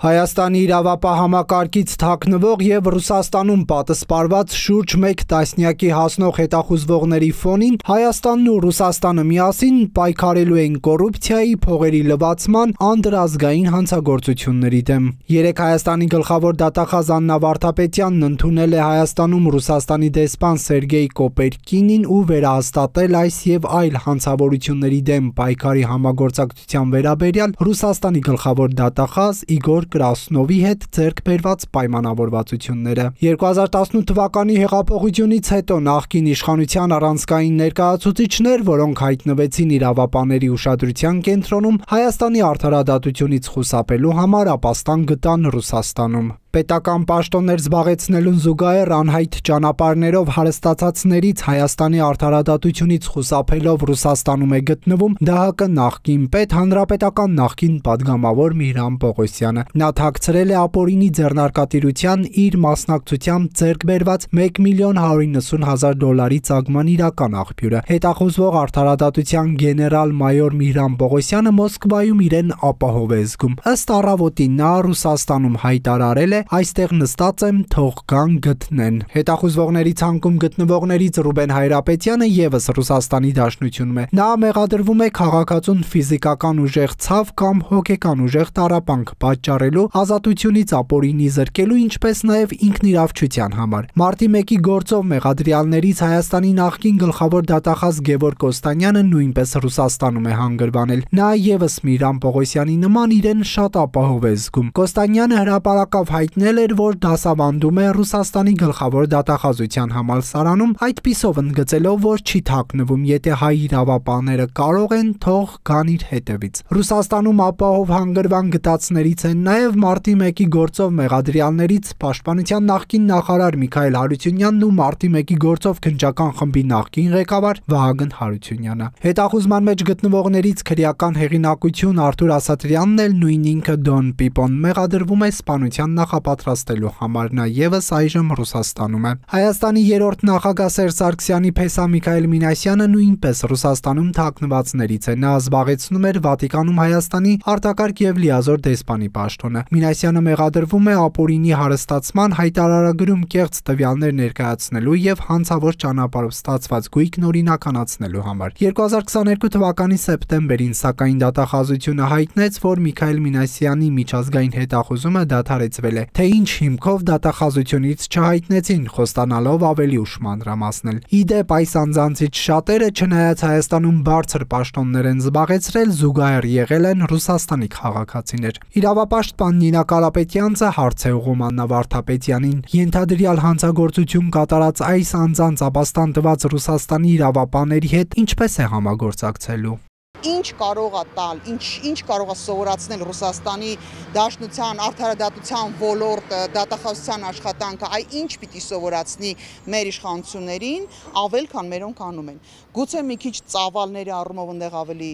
Հայաստանի իրավապահ համակարգից թաքնվող եւ Ռուսաստանում պատսպարված շուրջ 1 տասնյակի հասնող հետախուզվողների ֆոնին Հայաստանն ու Ռուսաստանը միասին պայքարելու են կոռուպցիայի, փողերի լվացման, անդրազգային հանցագործությունների դեմ։ Երեք Հայաստանի գլխավոր դատախազ Աննա Վարդապետյանն ընդունել է Հայաստանում Ռուսաստանի դեսպան Սերգեյ Կոպերկինին ու վերահաստատել այս եւ այլ հանցավորությունների դեմ պայքարի համագործակցության վերաբերյալ Ռուսաստանի գլխավոր դատախազ Իգոր Կրասնովի հետ ձեռք բերված պայմանավորվածությունները։ 2018 թվականի հեղափոխությունից հետո նախկին իշխանության առանցքային ներկայացուցիչներ, որոնք հայտնվեցին իրավապաների ուշադրության կենտրոնում, Հայաստանի արդարադատությունից խուսափելու համար ապաստան գտան Ռուսաստանում։ Պետական պաշտոններ զբաղեցնելուն զուգահեռ անհայտ ճանապարներով հարստացածներից Հայաստանի արդարադատությունից խուսափելով Ռուսաստանում է գտնվում ԴՀԿ նախկին պետ հանրապետական նախկին падգամավոր Միհրան Պողոսյանը։ Նա թաքցրել է ապօրինի ձեռնարկատիրության իր մասնակցությամբ ձեռք բերված 1 միլիոն 190 հազար դոլարի ծագման իրական աղբյուրը։ Հետախուզվող արդարադատության գեներալ-մայոր Միհրան Պողոսյանը Մոսկվայում իրեն ապահով է զգում։ Ըստ առավոտի նա Ռուսաստանում հայտարարել է այստեղ նստած եմ, թող գան գտնեն։ Հետախուզվողների ցանկում գտնվողներից Ռուբեն Հայրապետյանը եւս Ռուսաստանի Դաշնությունում է։ Նա մեղադրվում է քաղաքացուն ֆիզիկական ուժեղ ցավ կամ հոգեկան ուժեղ տարապանք պատճառելու, ազատությունից ապօրինի զրկելու, ինչպես նաեւ ինքնիրավչության համար։ Մարտի 1-ի գործով մեղադրյալներից Հայաստանի նախկին գլխավոր դատախազ Գևոր Կոստանյանը նույնպես Ռուսաստանում է հանգրվանել։ Նա եւս Միրան Պողոսյանի նման իրեն շատ ապահով է զգում։ Կոստանյանը հրապարակավ հայ հայտնել էր, որ դասավանդում է Ռուսաստանի գլխավոր դատախազության համալսարանում, այդպիսով ընդգծելով, որ չի թաքնվում, եթե հայ իրավապահները կարող են, թող գան իր հետևից։ Ռուսաստանում ապահով հանգրվան գտածներից են նաև մարտի 1-ի գործով մեղադրյալներից Պաշտպանության նախկին նախարար Միքայել Հարությունյանն ու մարտի 1-ի գործով քննչական խմբի նախկին ղեկավար Վահագն Հարությունյանը։ Հետախուզման մեջ գտնվողներից քրեական հեղինակություն Արթուր Ասատրյանն էլ նույն ինքը Դոն Պիպոն մեղադրվում է սպանության նախ նախապատրաստելու համար նա եւս այժմ Ռուսաստանում է։ Հայաստանի երրորդ նախագահ Սերժ Սարգսյանի փեսա Միքայել Մինասյանը նույնպես Ռուսաստանում թաքնվածներից է։ Նա զբաղեցնում էր Վատիկանում Հայաստանի արտակարգ եւ լիազոր դեսպանի պաշտոնը։ Մինասյանը մեղադրվում է ապօրինի հարստացման հայտարարագրում կեղծ տվյալներ ներկայացնելու եւ հանցավոր ճանապարհով ստացված գույքն օրինականացնելու համար։ 2022 թվականի սեպտեմբերին սակայն դատախազությունը հայտնեց, որ Միքայել Մինասյանի միջազգային հետախուզումը դադարեցվել է թե ինչ հիմքով դատախազությունից չհայտնեցին, խոստանալով ավելի ուշ մանրամասնել։ Իդեպ այս անձանցից շատերը չնայած Հայաստանում բարձր պաշտոններ են զբաղեցրել, զուգահեռ եղել են Ռուսաստանի քաղաքացիներ։ Իրավապաշտպան Նինա Կարապետյանցը հարց է ուղում Աննա Վարդապետյանին։ Ենթադրյալ հանցագործություն կատարած այս անձանց ապաստան տված Ռուսաստանի իրավապաների հետ ինչպես է համագործակցելու ինչ կարող է տալ, ինչ ինչ կարող է սովորացնել Ռուսաստանի դաշնության, արդարադատության ոլորտը, դատախազության աշխատանքը, այ ինչ պիտի սովորացնի մեր իշխանություններին, ավել քան մերոնք անում են։ Գուցե մի քիչ ծավալների առումով այնտեղ ավելի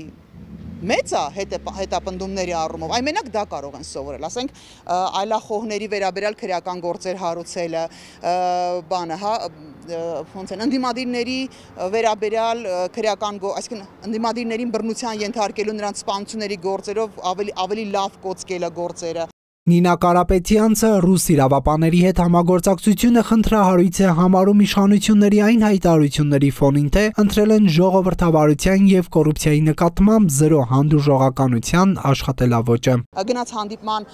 մեծ է հետապնդումների առումով, այ մենակ դա կարող են սովորել, ասենք այլախոհների վերաբերյալ քրեական գործեր հարուցելը, բանը, հա, ոնց են ընդդիմադիրների վերաբերյալ քրեական, այսինքն ընդդիմադիրներին բռնության ենթարկելու նրանց սպանությունների գործերով ավելի ավելի լավ կոծկելը գործերը Նինա Կարապետյանցը ռուս իրավապաների հետ համագործակցությունը խնդրահարույց է համարում իշխանությունների այն հայտարարությունների ֆոնին, թե ընտրել են ժողովրդավարության եւ կոռուպցիայի նկատմամբ զրո հանդուրժողականության աշխատելավոճը։ Գնաց հանդիպման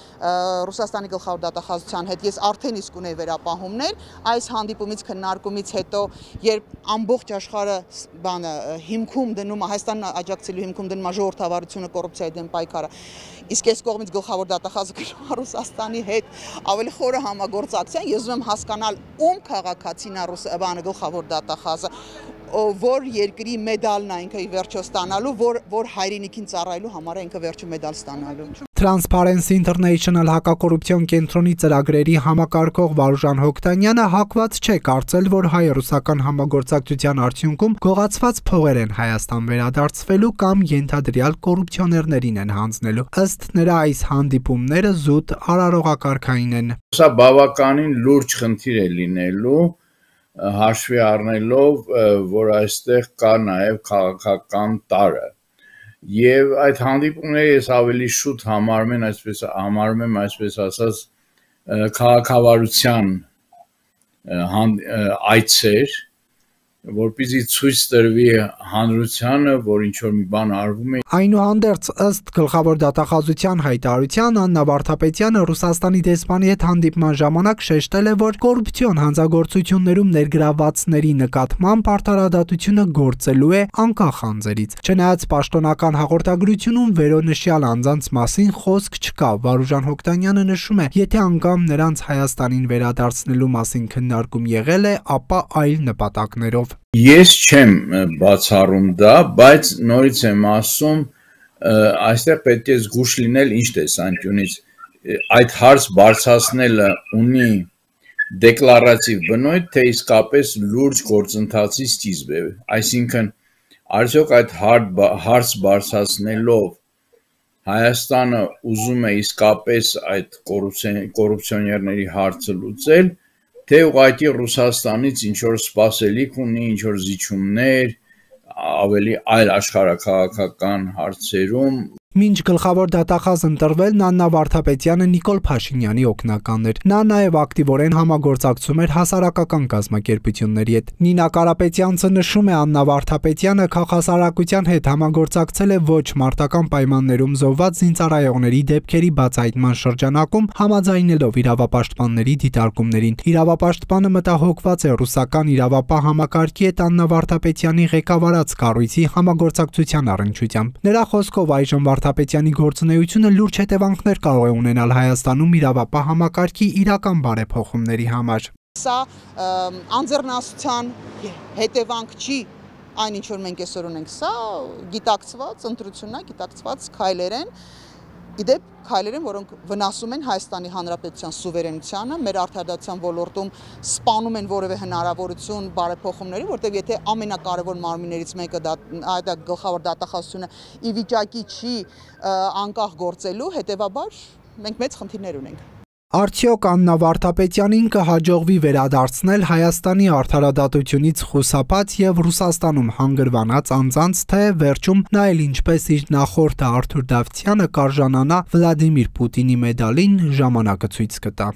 Ռուսաստանի գլխավոր դատախազության հետ ես արդեն իսկ ունեի վերապահումներ, այս հանդիպումից քննարկումից հետո, երբ ամբողջ աշխարհը բանը հիմքում դնում, Հայաստանն աջակցելու հիմքում դնում ժողովրդավարությունը կոռուպցիայի դեմ պայքարը, իսկ այս կողմից գլխավոր դատախազը գրում Ռուսաստանի հետ ավելի խորը համագործակցության, ես ուզում եմ հասկանալ ում քաղաքացին է բանը գլխավոր դատախազը, որ երկրի մեդալն է ինքը վերջո ստանալու, որ որ հայրենիքին ծառայելու համար է ինքը վերջո մեդալ ստանալու։ Transparency International հակակոռուպցիոն կենտրոնի ծրագրերի համակարգող Վարուժան Հոկտանյանը հակված չէ կարծել, որ հայ-ռուսական համագործակցության արդյունքում գողացված փողեր են Հայաստան վերադարձվելու կամ ենթադրյալ կոռուպցիոներներին են հանձնելու։ Ըստ նրա այս հանդիպումները զուտ արարողակարգային են։ Սա բավականին լուրջ խնդիր է լինելու հաշվի առնելով, որ այստեղ կա նաև քաղաքական տարը եւ այդ հանդիպումները ես ավելի շուտ համարում եմ այսպես համարում եմ այսպես ասած քաղաքավարության այցեր որպեսզի ցույց տրվի հանրությանը, որ ինչ որ մի բան արվում է։ Այնուհանդերձ ըստ գլխավոր դատախազության հայտարարության Աննա Վարդապետյանը Ռուսաստանի դեսպանի հետ հանդիպման ժամանակ շեշտել է, որ կոռուպցիոն հանցագործություններում ներգրավվածների նկատմամբ արդարադատությունը գործելու է անկախ անձերից։ Չնայած պաշտոնական հաղորդագրությունում վերոնշյալ անձանց մասին խոսք չկա, Վարուժան Հոկտանյանը նշում է, եթե անգամ նրանց Հայաստանին վերադարձնելու մասին քննարկում եղել է, ապա այլ նպատակներով Ես չեմ բացառում դա, բայց նորից եմ ասում, այստեղ պետք է զգուշ լինել ինչ տեսանկյունից այդ հարց բարձրացնելը ունի դեկլարատիվ բնույթ, թե իսկապես լուրջ գործընթացի սկիզբ է։ Այսինքն, արդյոք այդ հարց բարձրացնելով Հայաստանը ուզում է իսկապես այդ կոռուպցիոներների հարցը լուծել, թե ուղղակի Ռուսաստանից ինչ որ սպասելիք ունի, ինչ որ զիջումներ, ավելի այլ աշխարհակաղակական հարցերում Մինչ գլխավոր դատախազ ընտրվելն Աննա Վարդապետյանը Նիկոլ Փաշինյանի օգնականն էր։ Նա նաև ակտիվորեն համագործակցում էր հասարակական կազմակերպությունների հետ։ Նինա Կարապետյանցը նշում է Աննա Վարդապետյանը քաղաքասարակության հետ համագործակցել է ոչ մարտական պայմաններում զոհված զինծառայողների դեպքերի բացահայտման շրջանակում համաձայնելով իրավապաշտպանների դիտարկումներին։ Իրավապաշտպանը մտահոգված է ռուսական իրավապահ համակարգի հետ Աննա Վարդապետյանի ղեկավարած կառույցի համագործակցության առնչությամբ։ Նրա խոսքով այժմ Վարդապետյանի գործունեությունը լուրջ հետևանքներ կարող է ունենալ Հայաստանում իրավապահ համակարգի իրական բարեփոխումների համար։ Սա անձեռնասության հետևանք չի այն ինչ որ մենք այսօր ունենք, սա գիտակցված ընտրությունն է, գիտակցված քայլեր են, Իդեպ քայլեր են, որոնք վնասում են Հայաստանի Հանրապետության սուվերենությանը, մեր արդարադատության ոլորտում սպանում են որևէ հնարավորություն բարեփոխումների, որտեղ եթե ամենակարևոր մարմիններից մեկը դա այդ գլխավոր դատախազությունը ի վիճակի չի անկախ գործելու, հետեւաբար մենք մեծ խնդիրներ ունենք։ Արդյոք Աննա Վարդապետյանին կհաջողվի վերադարձնել Հայաստանի արդարադատությունից խուսափած եւ Ռուսաստանում հանգրվանած անձանց, թե վերջում նա էլ ինչպես իր նախորդը Արթուր Դավթյանը կարժանանա Վլադիմիր Պուտինի մեդալին ժամանակը ցույց կտա։